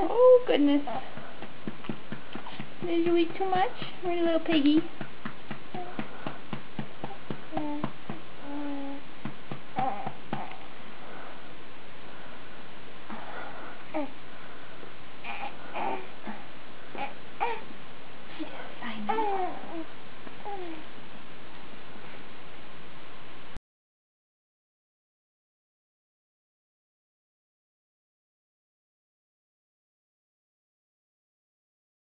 Oh, goodness. Did you eat too much? We're little piggy.